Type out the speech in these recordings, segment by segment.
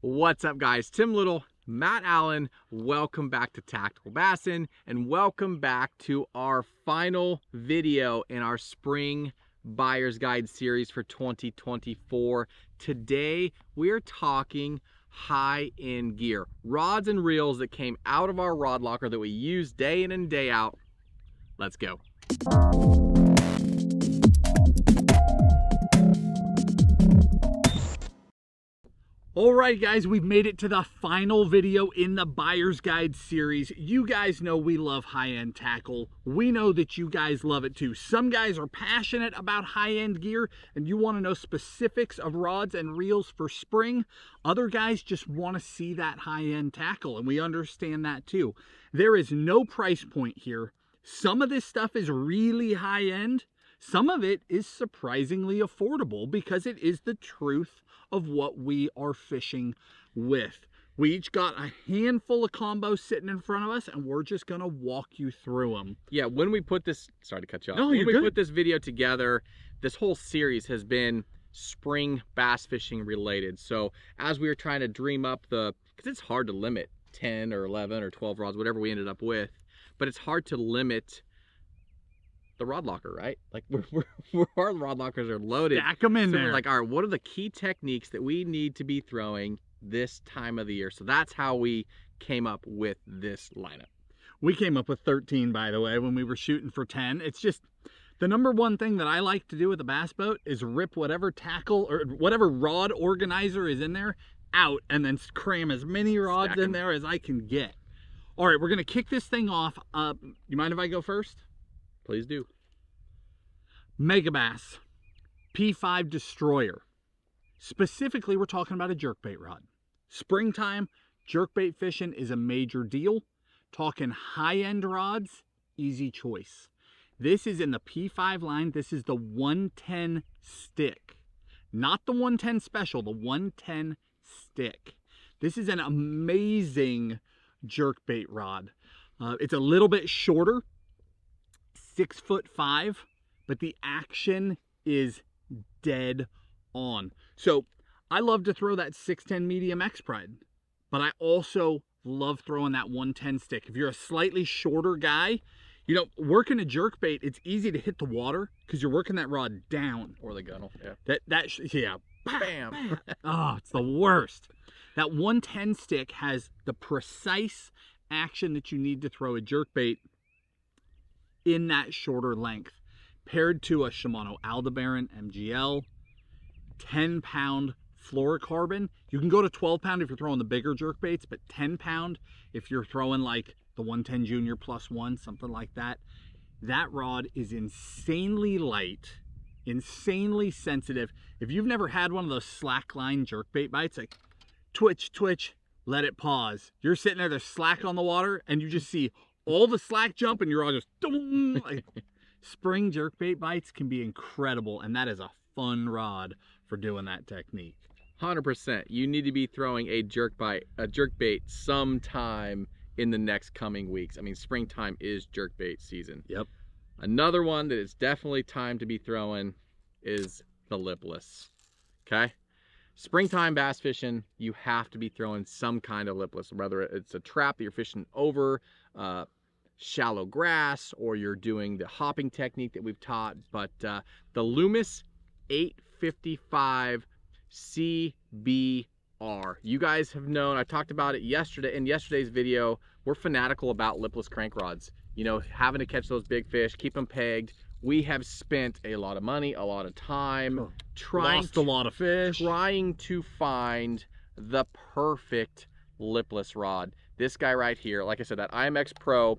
What's up guys? Tim Little, Matt Allen, welcome back to Tactical Bassin and welcome back to our final video in our spring buyer's guide series for 2024. Today we're talking high-end gear, rods and reels that came out of our rod locker that we use day in and day out. Let's go. All right, guys, we've made it to the final video in the Buyer's Guide series. You guys know we love high-end tackle. We know that you guys love it too. Some guys are passionate about high-end gear and you want to know specifics of rods and reels for spring. Other guys just want to see that high-end tackle and we understand that too. There is no price point here. Some of this stuff is really high-end. Some of it is surprisingly affordable because it is the truth of what we are fishing with. We each got a handful of combos sitting in front of us and we're just gonna walk you through them. Yeah, when we put this, sorry to cut you off. No, when we good. put this video together, this whole series has been spring bass fishing related. So as we were trying to dream up the, because it's hard to limit 10 or 11 or 12 rods, whatever we ended up with, but it's hard to limit the rod locker, right? Like we're, we're, our rod lockers are loaded. Stack them in So there. like, all right, what are the key techniques that we need to be throwing this time of the year? So that's how we came up with this lineup. We came up with 13, by the way, when we were shooting for 10. It's just the number one thing that I like to do with a bass boat is rip whatever tackle or whatever rod organizer is in there out and then cram as many rods Stack in 'em. there as I can get. All right, we're gonna kick this thing off. Uh, you mind if I go first? Please do. Megabass P5 Destroyer. Specifically, we're talking about a jerkbait rod. Springtime, jerkbait fishing is a major deal. Talking high-end rods, easy choice. This is in the P5 line. This is the 110 stick. Not the 110 special, the 110 stick. This is an amazing jerkbait rod. Uh, it's a little bit shorter, six foot five, but the action is dead on. So I love to throw that 610 medium Expride, but I also love throwing that 110 stick. If you're a slightly shorter guy, you know, working a jerk bait, it's easy to hit the water because you're working that rod down. Or the gunnel, yeah. That that sh- yeah. Bam. oh, it's the worst. That 110 stick has the precise action that you need to throw a jerk bait in that shorter length. Paired to a Shimano Aldebaran MGL, 10 pound fluorocarbon. You can go to 12 pound if you're throwing the bigger jerk baits, but 10 pound if you're throwing like the 110 Junior plus one, something like that. That rod is insanely light, insanely sensitive. If you've never had one of those slackline jerkbait bites, like twitch, twitch, let it pause. You're sitting there, there's slack on the water, and you just see all the slack jump, and you're all just like spring jerkbait bites can be incredible, and that is a fun rod for doing that technique. Hundred percent. You need to be throwing a jerk bite, a jerk bait sometime in the next coming weeks. I mean, springtime is jerk bait season. Yep. Another one that is definitely time to be throwing is the lipless. Okay. Springtime bass fishing, you have to be throwing some kind of lipless, whether it's a trap that you're fishing over uh, shallow grass or you're doing the hopping technique that we've taught. But uh, the Loomis 855 CBR. You guys have known, I talked about it yesterday in yesterday's video. We're fanatical about lipless crank rods. You know, having to catch those big fish, keep them pegged. We have spent a lot of money, a lot of time Sure. trying Lost a lot of fish. trying to find the perfect lipless rod. This guy right here, like I said, that IMX Pro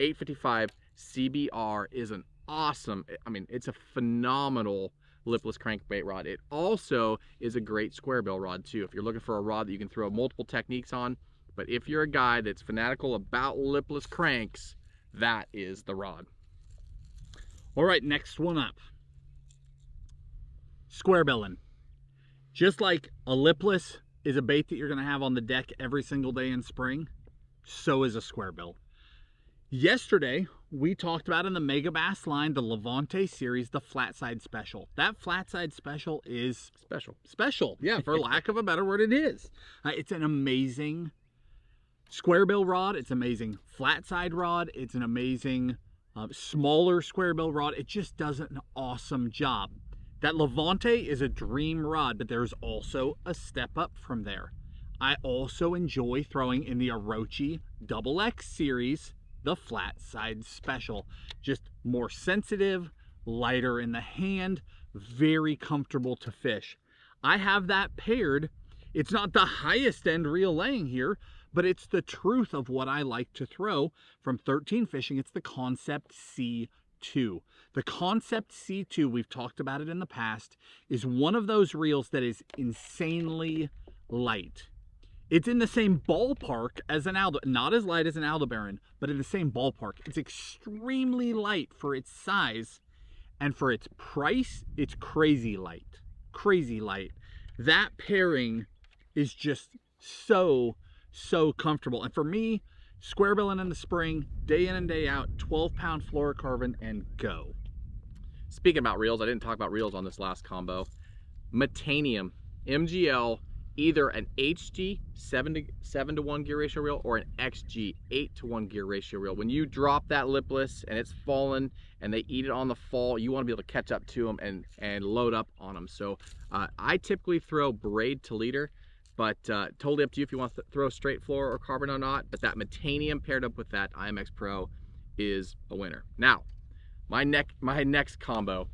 855 CBR is an awesome, I mean, it's a phenomenal lipless crankbait rod. It also is a great square bill rod too. If you're looking for a rod that you can throw multiple techniques on, but if you're a guy that's fanatical about lipless cranks, that is the rod. All right, next one up. Square billing. Just like a lipless is a bait that you're to have on the deck every single day in spring, so is a square bill. Yesterday, we talked about in the Megabass line, the Levante series, the flat side special. That flat side special is Special. special. Yeah, for lack of a better word, it is. Uh, it's an amazing square bill rod. It's amazing flat side rod. It's an amazing uh, smaller square bill rod. It just does an awesome job. That Levante is a dream rod, but there's also a step up from there. I also enjoy throwing in the Orochi Double X series, the flat side special. Just more sensitive, lighter in the hand, very comfortable to fish. I have that paired. It's not the highest end reel laying here, but it's the truth of what I like to throw from 13 fishing. It's the Concept C2. The Concept C2, we've talked about it in the past, is one of those reels that is insanely light. It's in the same ballpark as an Aldo, not as light as an Aldebaran, but in the same ballpark. It's extremely light for its size, and for its price, it's crazy light. Crazy light. That pairing is just so, so comfortable. And for me, square billing in the spring, day in and day out, 12 pound fluorocarbon and go. Speaking about reels, I didn't talk about reels on this last combo. Metanium, MGL, either an HG 7 to, 7 to 1 gear ratio reel or an XG 8 to 1 gear ratio reel. When you drop that lipless and it's fallen and they eat it on the fall, you want to be able to catch up to them and, and load up on them. So uh, I typically throw braid to leader, but uh, totally up to you if you want to throw straight fluoro or carbon or not. But that Metanium paired up with that IMX Pro is a winner. Now, my neck my next combo.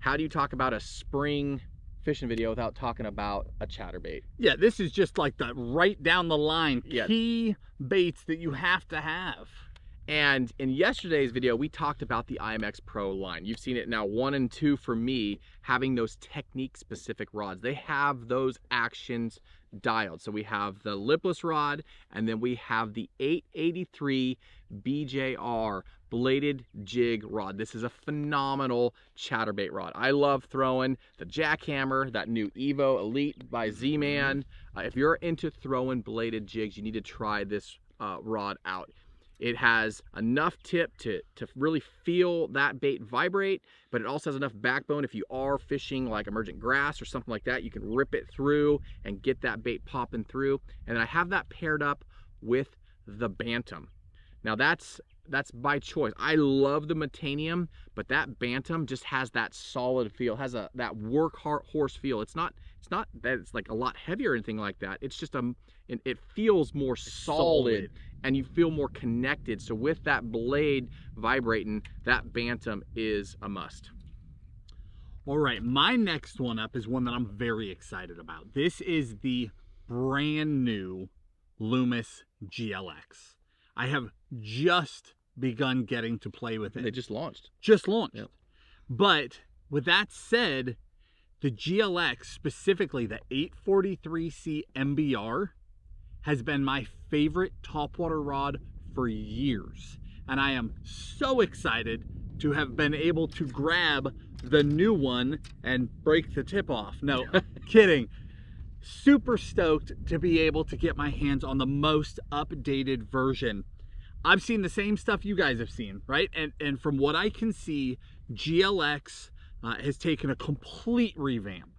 How do you talk about a spring fishing video without talking about a chatterbait? Yeah, this is just like the right down the line Yeah. key baits that you have to have. And in yesterday's video, we talked about the IMX Pro line. You've seen it now one and two for me, having those technique specific rods. They have those actions dialed. So we have the lipless rod, and then we have the 883 BJR bladed jig rod. This is a phenomenal chatterbait rod. I love throwing the jackhammer, that new Evo Elite by Z-Man. Uh, if you're into throwing bladed jigs, you need to try this uh, rod out. It has enough tip to, to really feel that bait vibrate, but it also has enough backbone if you are fishing like emergent grass or something like that, you can rip it through and get that bait popping through. And I have that paired up with the Bantam. Now that's that's by choice. I love the Metanium, but that Bantam just has that solid feel, has a that work hard horse feel. It's not it's not that it's like a lot heavier or anything like that. It's just a it, it feels more solid, Solid. and you feel more connected. So with that blade vibrating, that Bantam is a must. All right, my next one up is one that I'm very excited about. This is the brand new Loomis GLX. I have just begun getting to play with it. They just launched. just launched. Yep. But with that said, the GLX, specifically the 843C MBR, has been my favorite topwater rod for years. And I am so excited to have been able to grab the new one and break the tip off. No, kidding. Super stoked to be able to get my hands on the most updated version. I've seen the same stuff you guys have seen, right? And and from what I can see, GLX uh, has taken a complete revamp.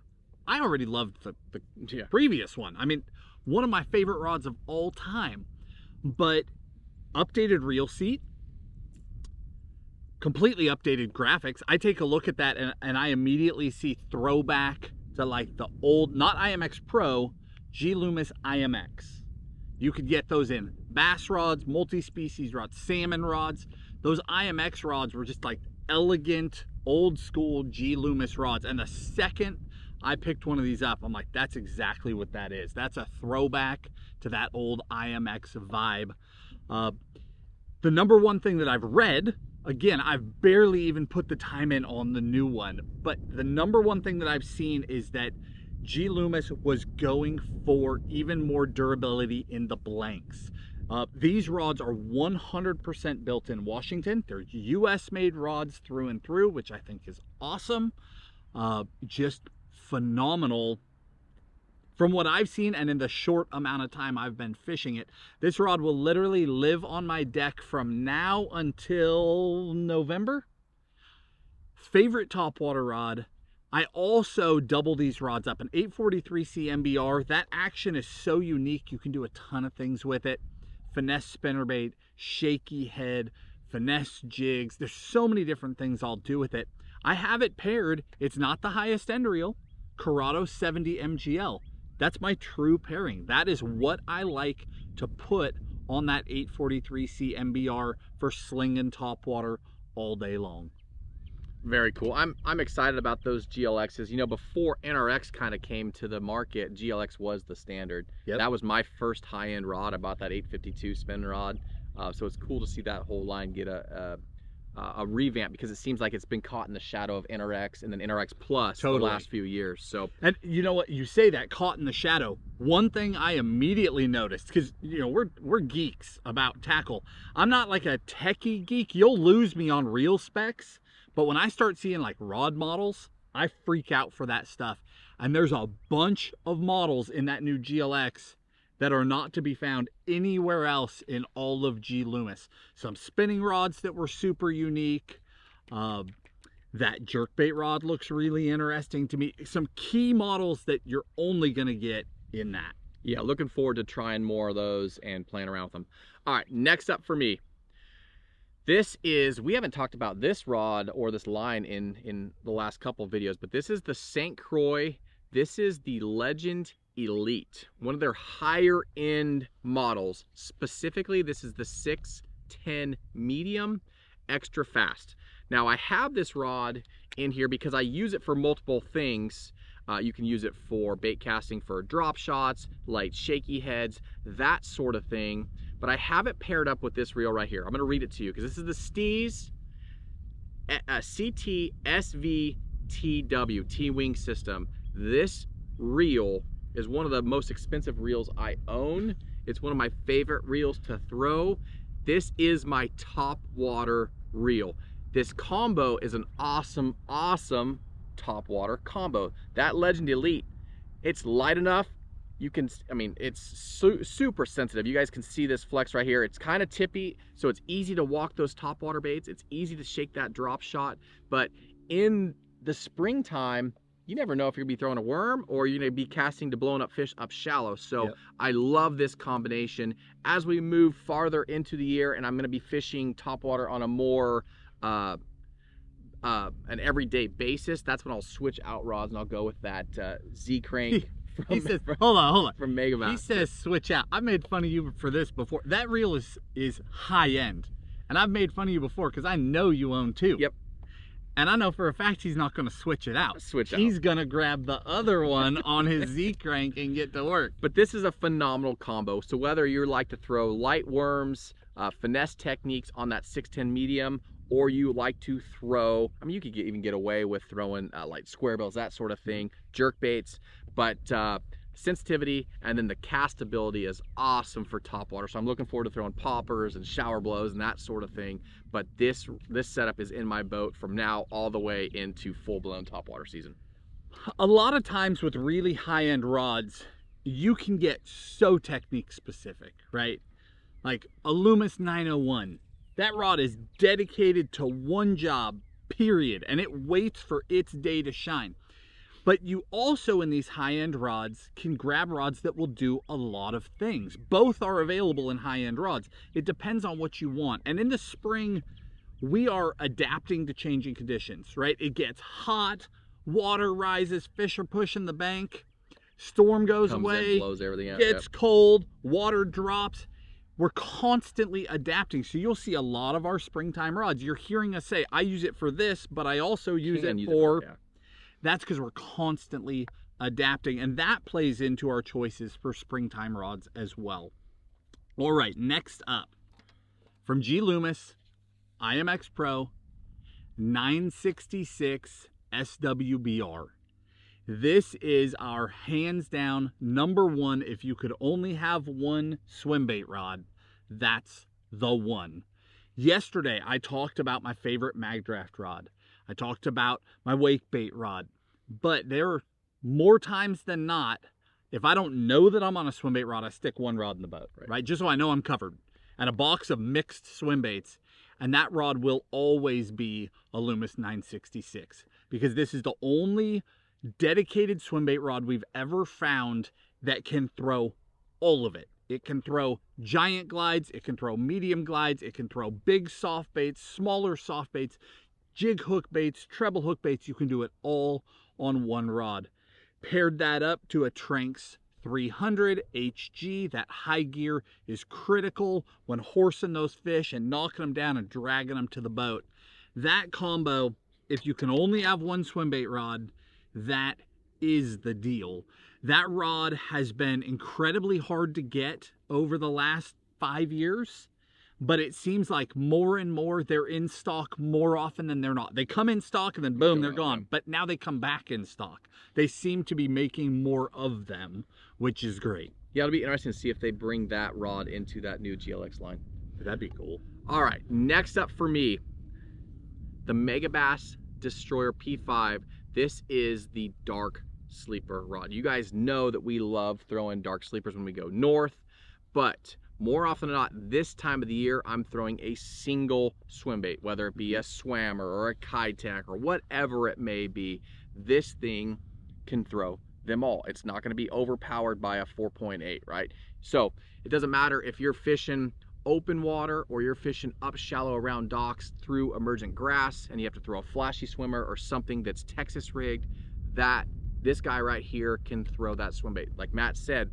I already loved the, the Yeah. previous one. I mean, one of my favorite rods of all time. But updated reel seat, completely updated graphics. I take a look at that and, and I immediately see throwback to like the old, not IMX Pro, G Loomis IMX. You could get those in bass rods, multi-species rods, salmon rods. Those IMX rods were just like elegant, old school G Loomis rods. And the second I picked one of these up, I'm like, that's exactly what that is. That's a throwback to that old IMX vibe. Uh, the number one thing that I've read, again, I've barely even put the time in on the new one, but the number one thing that I've seen is that G Loomis was going for even more durability in the blanks. Uh, these rods are 100% built in Washington. They're US made rods through and through, which I think is awesome. Uh, just phenomenal From what I've seen and in the short amount of time I've been fishing it, this rod will literally live on my deck from now until November. Favorite topwater rod. I also double these rods up. An 843C MBR, that action is so unique. You can do a ton of things with it. Finesse spinnerbait, shaky head, finesse jigs. There's so many different things I'll do with it. I have it paired. It's not the highest end reel. Curado 70 MGL. That's my true pairing. That is what I like to put on that 843C MBR for slinging topwater all day long. Very cool. I'm I'm excited about those GLXs. You know, before NRX kind of came to the market, GLX was the standard. Yep. That was my first high-end rod. I bought that 852 spin rod. Uh, so it's cool to see that whole line get a, a, a revamp because it seems like it's been caught in the shadow of NRX and then NRX Plus Totally. the last few years. So And you know what? You say that caught in the shadow. One thing I immediately noticed, because you know we're we're geeks about tackle. I'm not like a techie geek. You'll lose me on reel specs, but when I start seeing like rod models, I freak out for that stuff. And there's a bunch of models in that new GLX that are not to be found anywhere else in all of G Loomis. Some spinning rods that were super unique. Um, that jerkbait rod looks really interesting to me. Some key models that you're only gonna get in that. yeah, looking forward to trying more of those and playing around with them. All right, next up for me. This is, we haven't talked about this rod or this line in, in the last couple videos, but this is the St. Croix. This is the Legend Elite, one of their higher end models. Specifically, this is the 610 medium extra fast. Now I have this rod in here because I use it for multiple things. Uh, you can use it for bait casting for drop shots, light shaky heads, that sort of thing. But I have it paired up with this reel right here. I'm gonna read it to you because this is the Steez uh, CT SVTW T-Wing system. This reel is one of the most expensive reels I own. It's one of my favorite reels to throw. This is my top water reel. This combo is an awesome, awesome top water combo. That Legend Elite, it's light enough. You can, I mean, it's su super sensitive. You guys can see this flex right here. It's kind of tippy, so it's easy to walk those top water baits. It's easy to shake that drop shot. But in the springtime, you never know if you're gonna be throwing a worm or you're gonna be casting to blowing up fish up shallow. So Yep. I love this combination. As we move farther into the year and I'm gonna be fishing topwater on a more uh, uh, an everyday basis, that's when I'll switch out rods and I'll go with that uh, Z crank from, He says, from, hold on, hold on. from Mega He says switch out. I've made fun of you for this before. That reel is is high end, and I've made fun of you before because I know you own two. Yep. And I know for a fact he's not going to switch it out. Switch out. He's going to grab the other one on his Z crank and get to work. But this is a phenomenal combo. So whether you like to throw light worms, uh, finesse techniques on that 610 medium, or you like to throw, I mean, you could get, even get away with throwing uh, like square bills, that sort of thing, jerk baits, but uh, sensitivity and then the castability is awesome for topwater. So I'm looking forward to throwing poppers and shower blows and that sort of thing. But this this setup is in my boat from now all the way into full-blown topwater season. A lot of times with really high end rods, you can get so technique specific, right? Like a Loomis 901. That rod is dedicated to one job, period, and it waits for its day to shine. But you also, in these high end rods, can grab rods that will do a lot of things. Both are available in high end rods. It depends on what you want. And in the spring, we are adapting to changing conditions, right? It gets hot, water rises, fish are pushing the bank, storm goes Comes away blows everything out. gets cold, water drops. We're constantly adapting. So you'll see a lot of our springtime rods. You're hearing us say, I use it for this, but I also Yep. use Can it for. yeah. That's because we're constantly adapting. And that plays into our choices for springtime rods as well. All right, next up from G Loomis, IMX Pro 966 SWBR. This is our hands down number one. If you could only have one swim bait rod, that's the one. Yesterday, I talked about my favorite Magdraft rod. I talked about my wake bait rod. But there are more times than not, If I don't know that I'm on a swim bait rod, I stick one rod in the boat, right? Right. Just so I know I'm covered. And a box of mixed swim baits, and that rod will always be a Loomis 966 because this is the only dedicated swim bait rod we've ever found that can throw all of it. It can throw giant glides, it can throw medium glides, it can throw big soft baits, smaller soft baits, jig hook baits, treble hook baits. You can do it all on one rod. Paired that up to a Tranx 300 HG. That high gear is critical when horsing those fish and knocking them down and dragging them to the boat. That combo, if you can only have one swim bait rod, that is the deal. That rod has been incredibly hard to get over the last five years, but it seems like more and more they're in stock more often than they're not. They come in stock and then boom, they're gone. But now they come back in stock. They seem to be making more of them, which is great. Yeah, it'll be interesting to see if they bring that rod into that new GLX line. That'd be cool. All right, next up for me, the Megabass Destroyer P5. This is the dark sleeper rod. You guys know that we love throwing dark sleepers when we go north, but more often than not, this time of the year, I'm throwing a single swim bait, whether it be mm-hmm. a swammer or a Keitech or whatever it may be. This thing can throw them all. It's not going to be overpowered by a 4.8, right? So it doesn't matter if you're fishing open water or you're fishing up shallow around docks through emergent grass and you have to throw a flashy swimmer or something that's Texas rigged, that this guy right here can throw that swim bait. Like Matt said,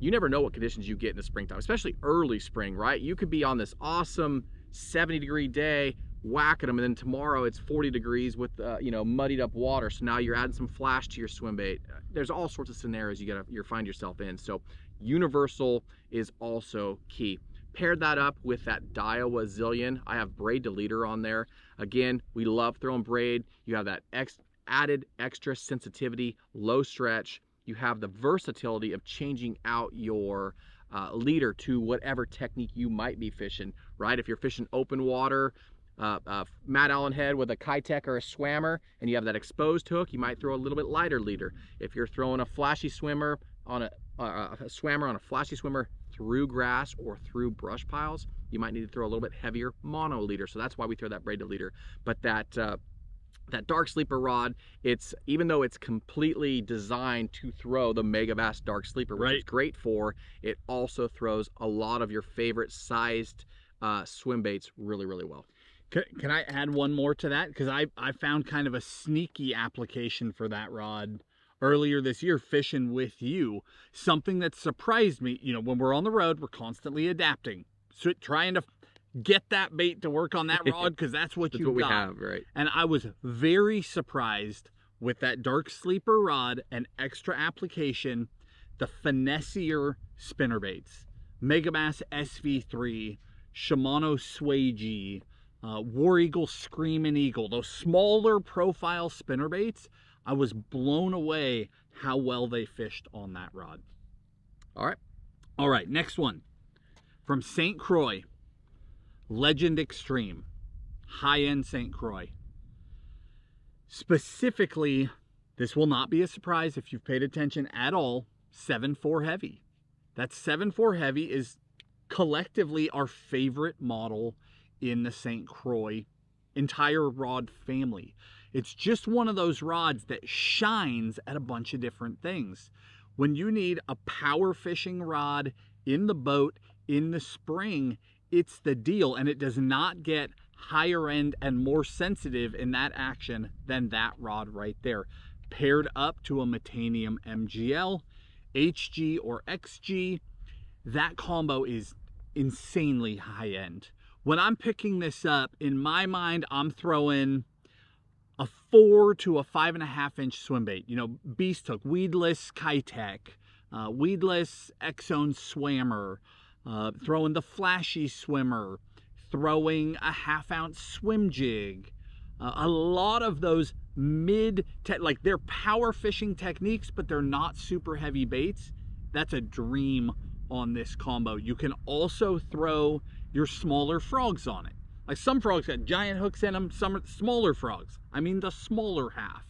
you never know what conditions you get in the springtime, especially early spring, right? You could be on this awesome 70 degree day whacking them and then tomorrow it's 40 degrees with uh, you know muddied up water so now you're adding some flash to your swim bait there's all sorts of scenarios you gotta you find yourself in so universal is also key paired that up with that Daiwa Zillion. I have braid to leader on there. Again, we love throwing braid. You have that ex added extra sensitivity, low stretch. You have the versatility of changing out your uh, leader to whatever technique you might be fishing, right? If you're fishing open water, uh, uh, Matt Allen head with a Keitech or a swammer, and you have that exposed hook, you might throw a little bit lighter leader. If you're throwing a flashy swimmer on a, uh, a swammer on a flashy swimmer through grass or through brush piles, you might need to throw a little bit heavier mono leader. So that's why we throw that braided leader. But that uh, that dark sleeper rod, it's even though it's completely designed to throw the Megabass dark sleeper, which Right. it's great for, it also throws a lot of your favorite sized uh, swim baits really, really well. Can, can I add one more to that? Because I, I found kind of a sneaky application for that rod earlier this year fishing with you. Something that surprised me, you know, when we're on the road, we're constantly adapting. So trying to get that bait to work on that rod because that's what That's you what we got. have, right? And I was very surprised with that dark sleeper rod and extra application, the finessier spinner spinnerbaits. Megabass SV3, Shimano Sway uh, War Eagle Screaming Eagle, those smaller profile spinnerbaits, I was blown away how well they fished on that rod. All right. All right, next one. From St. Croix, Legend Xtreme, high end St. Croix. Specifically, this will not be a surprise if you've paid attention at all. 7.4 Heavy. That 7.4 Heavy is collectively our favorite model in the St. Croix entire rod family. It's just one of those rods that shines at a bunch of different things. When you need a power fishing rod in the boat in the spring, it's the deal and it does not get higher end and more sensitive in that action than that rod right there. Paired up to a Metanium MGL, HG or XG, that combo is insanely high end. When I'm picking this up, in my mind, I'm throwing a four to a five and a half inch swim bait. You know, beast hook, weedless Keitech, uh, weedless Exxon swammer, uh, throwing the flashy swimmer, throwing a half ounce swim jig. Uh, a lot of those mid, like they're power fishing techniques, but they're not super heavy baits. That's a dream on this combo. You can also throw your smaller frogs on it. Like some frogs got giant hooks in them, some smaller frogs. I mean the smaller half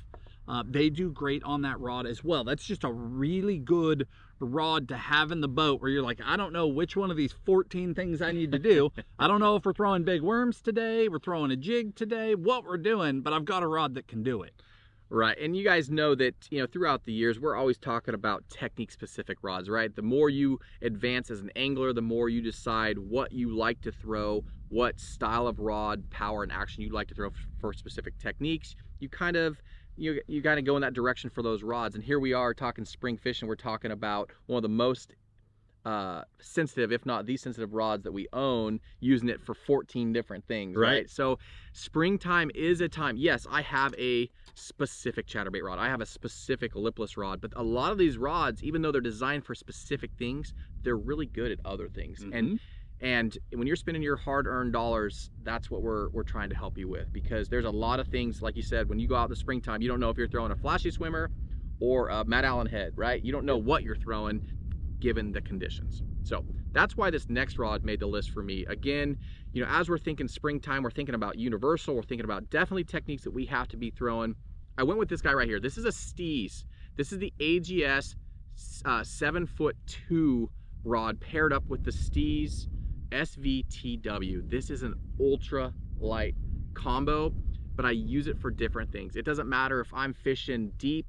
Uh, they do great on that rod as well. That's just a really good rod to have in the boat where you're like, I don't know which one of these 14 things I need to do. I don't know if we're throwing big worms today, we're throwing a jig today, what we're doing, but I've got a rod that can do it. Right. And you guys know that, you know, throughout the years, we're always talking about technique specific rods, right? The more you advance as an angler, the more you decide what you like to throw, what style of rod, power, and action you'd like to throw for specific techniques. You kind of you you got to go in that direction for those rods. And here we are talking spring fishing. We're talking about one of the most uh, sensitive, if not the sensitive rods that we own, using it for 14 different things, right? right? So springtime is a time. Yes, I have a specific chatterbait rod. I have a specific lipless rod, but a lot of these rods, even though they're designed for specific things, they're really good at other things. Mm -hmm. And and when you're spending your hard-earned dollars, that's what we're we're trying to help you with because there's a lot of things, like you said, when you go out in the springtime, you don't know if you're throwing a flashy swimmer or a Matt Allen head, right? You don't know what you're throwing given the conditions. So that's why this next rod made the list for me. Again, you know, as we're thinking springtime, we're thinking about universal, we're thinking about definitely techniques that we have to be throwing. I went with this guy right here. This is a Steez. This is the AGS uh, seven foot two rod paired up with the Steez SVTW. This is an ultra light combo, but I use it for different things. It doesn't matter if I'm fishing deep,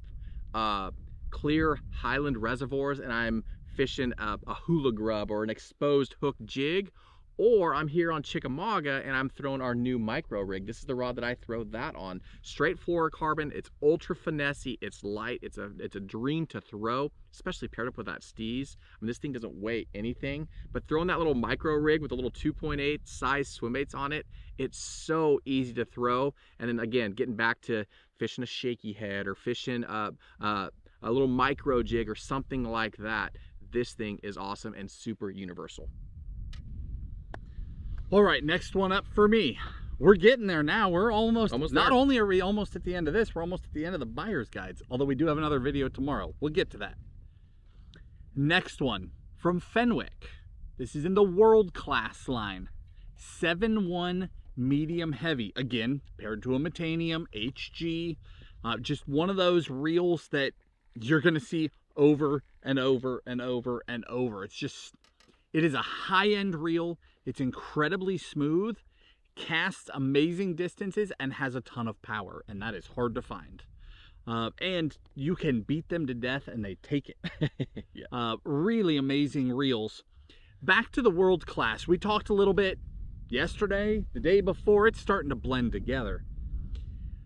uh, clear highland reservoirs and I'm fishing a, a hula grub or an exposed hook jig, or I'm here on Chickamauga and I'm throwing our new micro rig. This is the rod that I throw that on. Straight fluorocarbon, it's ultra finessey, it's light, it's a it's a dream to throw, especially paired up with that Steez. I mean, this thing doesn't weigh anything, but throwing that little micro rig with a little 2.8 size swim baits on it, it's so easy to throw. And then again, getting back to fishing a shaky head or fishing a, a, a little micro jig or something like that, this thing is awesome and super universal. All right, next one up for me. We're getting there now. We're almost, almost not only are we almost at the end of this, we're almost at the end of the buyer's guides. Although we do have another video tomorrow. We'll get to that. Next one from Fenwick. This is in the world class line. 7-1 medium heavy. Again, paired to a Metanium HG. Uh, just one of those reels that you're going to see over and over and over and over. It's just, it is a high-end reel. It's incredibly smooth, casts amazing distances, and has a ton of power, and that is hard to find. Uh, and you can beat them to death and they take it. yeah. uh, really amazing reels. Back to the world class. We talked a little bit yesterday, the day before. It's starting to blend together.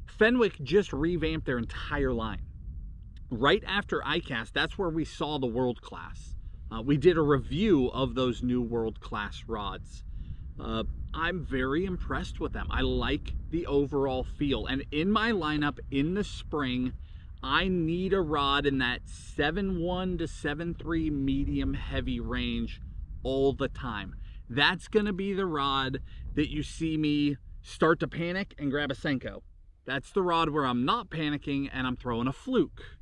Fenwick just revamped their entire line. Right after ICAST, that's where we saw the world class. Uh, we did a review of those new world-class rods. Uh, I'm very impressed with them. I like the overall feel. And in my lineup in the spring, I need a rod in that 7.1 to 7.3 medium heavy range all the time. That's going to be the rod that you see me start to panic and grab a Senko. That's the rod where I'm not panicking and I'm throwing a fluke.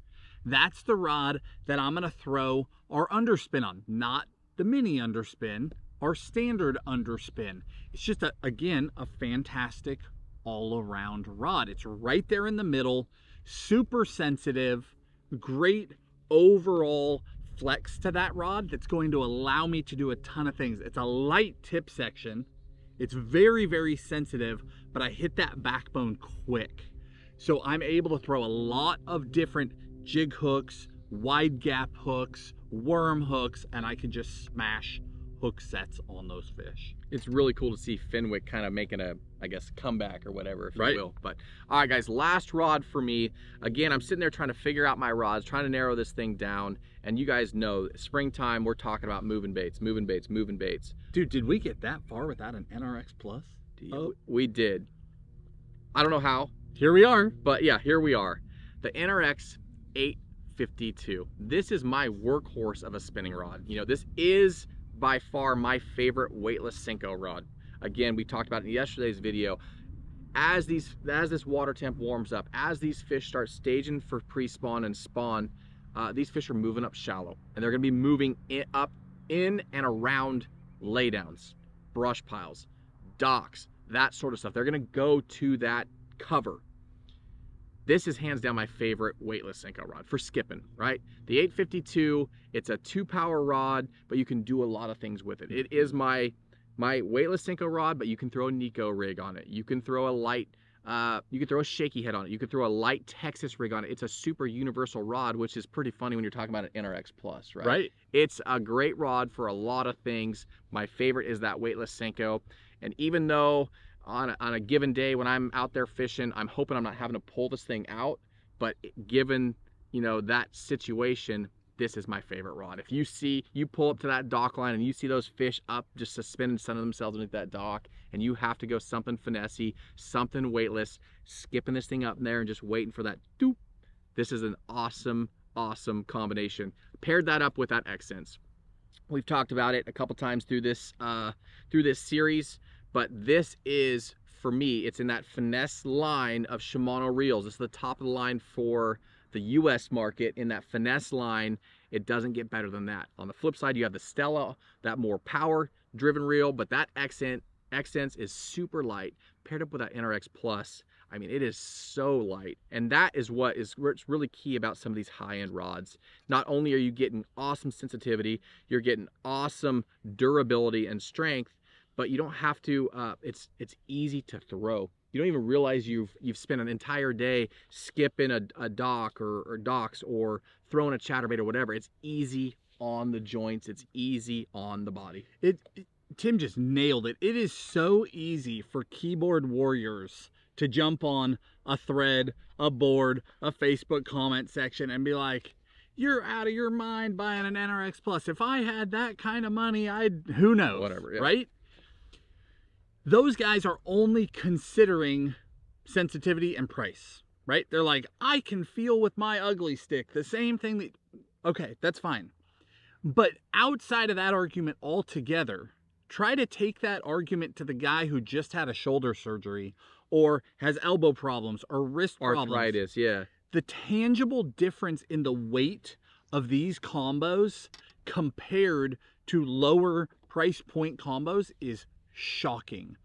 That's the rod that I'm going to throw our underspin on, not the mini underspin, our standard underspin. It's just, a, again, a fantastic all-around rod. It's right there in the middle, super sensitive, great overall flex to that rod that's going to allow me to do a ton of things. It's a light tip section. It's very, very sensitive, but I hit that backbone quick. So I'm able to throw a lot of different jig hooks, wide gap hooks, worm hooks, and I can just smash hook sets on those fish. It's really cool to see Fenwick kind of making a, I guess, comeback or whatever, if right. you will. But all right, guys, last rod for me. Again, I'm sitting there trying to figure out my rods, trying to narrow this thing down. And you guys know, springtime, we're talking about moving baits, moving baits, moving baits. Dude, did we get that far without an NRX Plus? Oh, we did. I don't know how. Here we are. But yeah, here we are. The NRX 852. This is my workhorse of a spinning rod. You know, this is by far my favorite weightless Senko rod. Again, we talked about in yesterday's video. As these, as this water temp warms up, as these fish start staging for pre-spawn and spawn, uh, these fish are moving up shallow, and they're going to be moving in, up in and around laydowns, brush piles, docks, that sort of stuff. They're going to go to that cover this is hands down my favorite weightless Senko rod for skipping, right? The 852, it's a two power rod, but you can do a lot of things with it. It is my my weightless Senko rod, but you can throw a Neko rig on it. You can throw a light, uh, you can throw a shaky head on it. You can throw a light Texas rig on it. It's a super universal rod, which is pretty funny when you're talking about an NRX Plus, right? Right. It's a great rod for a lot of things. My favorite is that weightless Senko. And even though on a, on a given day when I'm out there fishing, I'm hoping I'm not having to pull this thing out, but given, you know, that situation, this is my favorite rod. If you see, you pull up to that dock line and you see those fish up just suspended, some of themselves underneath that dock, and you have to go something finessey, something weightless, skipping this thing up in there and just waiting for that doop. This is an awesome, awesome combination. Paired that up with that Exsence. We've talked about it a couple times through this uh, through this series, but this is for me, it's in that finesse line of Shimano reels. It's the top of the line for the US market in that finesse line, it doesn't get better than that. On the flip side, you have the Stella, that more power driven reel, but that accent Exsence is super light paired up with that NRX Plus. I mean, it is so light. And that is what is what's really key about some of these high-end rods. Not only are you getting awesome sensitivity, you're getting awesome durability and strength, but you don't have to, uh, it's, it's easy to throw. You don't even realize you've you've spent an entire day skipping a, a dock or, or docks or throwing a chatterbait or whatever. It's easy on the joints. It's easy on the body. It, it Tim just nailed it. It is so easy for keyboard warriors to jump on a thread, a board, a Facebook comment section and be like, you're out of your mind buying an NRX Plus. If I had that kind of money, I'd, who knows? Whatever, yeah. Right? Those guys are only considering sensitivity and price, right? They're like, I can feel with my ugly stick the same thing that, okay, that's fine. But outside of that argument altogether, try to take that argument to the guy who just had a shoulder surgery or has elbow problems or wrist problems. Arthritis, yeah. The tangible difference in the weight of these combos compared to lower price point combos is shocking,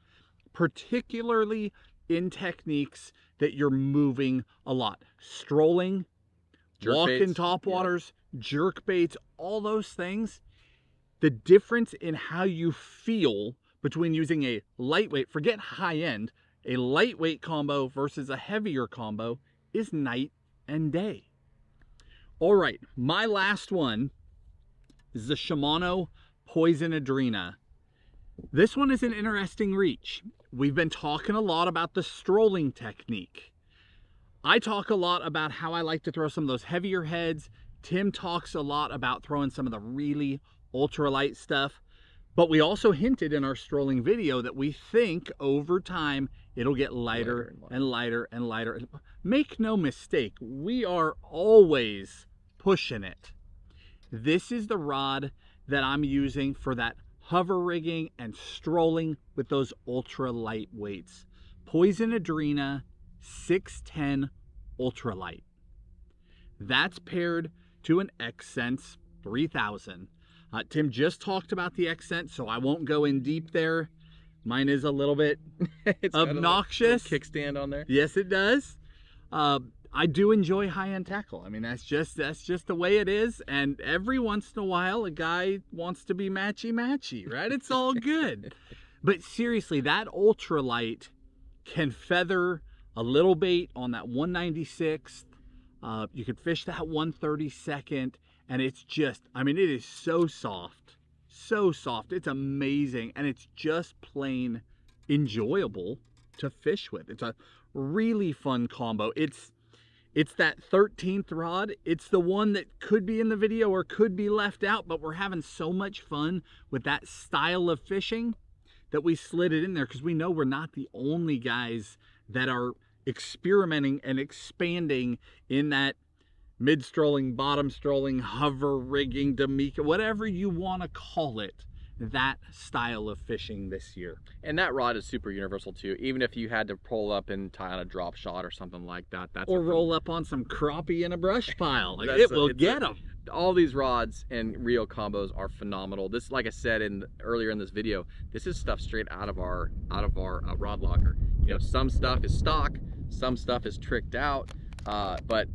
particularly in techniques that you're moving a lot. Strolling, Jerk walking baits, top yeah. waters, jerk baits, all those things. The difference in how you feel between using a lightweight, forget high end, a lightweight combo versus a heavier combo is night and day. All right, my last one is the Shimano Poison Adrena. This one is an interesting reach. We've been talking a lot about the strolling technique. I talk a lot about how I like to throw some of those heavier heads. Tim talks a lot about throwing some of the really ultralight stuff. But we also hinted in our strolling video that we think over time it'll get lighter, Lighter and lighter and lighter. Make no mistake, we are always pushing it. This is the rod that I'm using for that hover rigging and strolling with those ultra light weights. Poison Adrena 610 ultralight. That's paired to an Exsence 3000. Uh, Tim just talked about the Exsence, so I won't go in deep there. Mine is a little bit It's got a little- obnoxious. little kickstand on there. Yes, it does. Uh, I do enjoy high-end tackle. I mean, that's just that's just the way it is. And every once in a while, a guy wants to be matchy matchy, right? It's all good. but seriously, that ultralight can feather a little bait on that 196th. Uh, you could fish that 132nd, and it's just, I mean, it is so soft, so soft. It's amazing, and it's just plain enjoyable to fish with. It's a really fun combo. It's it's that 13th rod. It's the one that could be in the video or could be left out, but we're having so much fun with that style of fishing that we slid it in there because we know we're not the only guys that are experimenting and expanding in that mid strolling, bottom strolling, hover rigging, Damiki, whatever you want to call it, that style of fishing this year. And that rod is super universal too. Even if you had to pull up and tie on a drop shot or something like that, that's Or roll up on some crappie in a brush pile. Like, it a- will get them. all these rods and reel combos are phenomenal. This, like I said in earlier in this video, this is stuff straight out of our out of our uh, rod locker. You know, some stuff is stock, some stuff is tricked out, Uh, but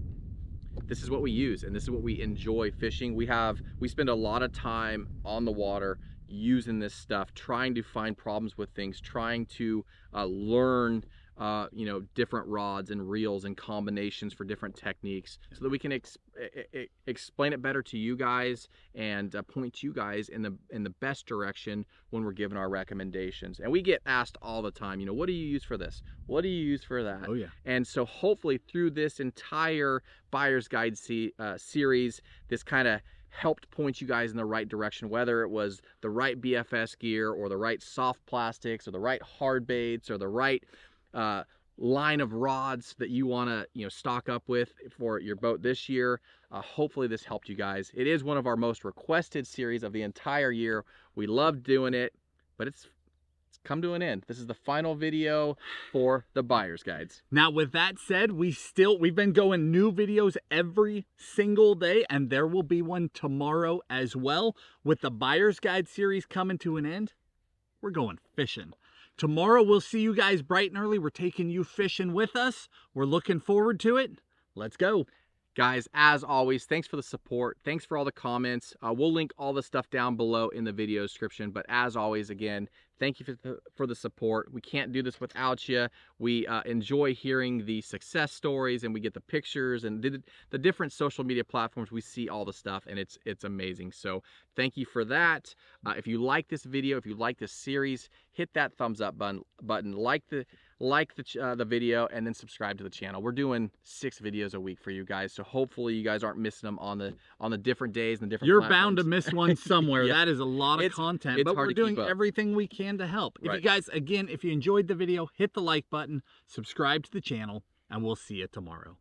this is what we use and this is what we enjoy fishing. We have, we spend a lot of time on the water using this stuff, trying to find problems with things, trying to uh, learn uh, you know, different rods and reels and combinations for different techniques so that we can ex explain it better to you guys and uh, point you guys in the in the best direction when we're giving our recommendations. And we get asked all the time, you know, what do you use for this? What do you use for that? Oh yeah. And so hopefully through this entire buyer's guide se uh, series, this kind of helped point you guys in the right direction, whether it was the right BFS gear or the right soft plastics or the right hard baits or the right uh, line of rods that you want to you know stock up with for your boat this year uh, hopefully this helped you guys. It is one of our most requested series of the entire year. We love doing it but it's it's come to an end this is the final video for the buyers guides now with that said we still we've been going new videos every single day and there will be one tomorrow as well with the buyers guide series coming to an end we're going fishing Tomorrow we'll see you guys bright and early. We're taking you fishing with us. We're looking forward to it. Let's go. Guys, as always, thanks for the support. Thanks for all the comments. Uh, we'll link all the stuff down below in the video description. But as always, again, thank you for the, for the support. We can't do this without you. We uh, enjoy hearing the success stories and we get the pictures and the, the different social media platforms. We see all the stuff and it's it's amazing. So thank you for that. Uh, if you like this video, if you like this series, hit that thumbs up button. button. Like the like the, uh, the video, and then subscribe to the channel. We're doing six videos a week for you guys, so hopefully you guys aren't missing them on the on the different days and the different You're platforms. bound to miss one somewhere. That is a lot of it's, content, it's but we're doing everything we can to help. If right. you guys, again, if you enjoyed the video, hit the like button, subscribe to the channel, and we'll see you tomorrow.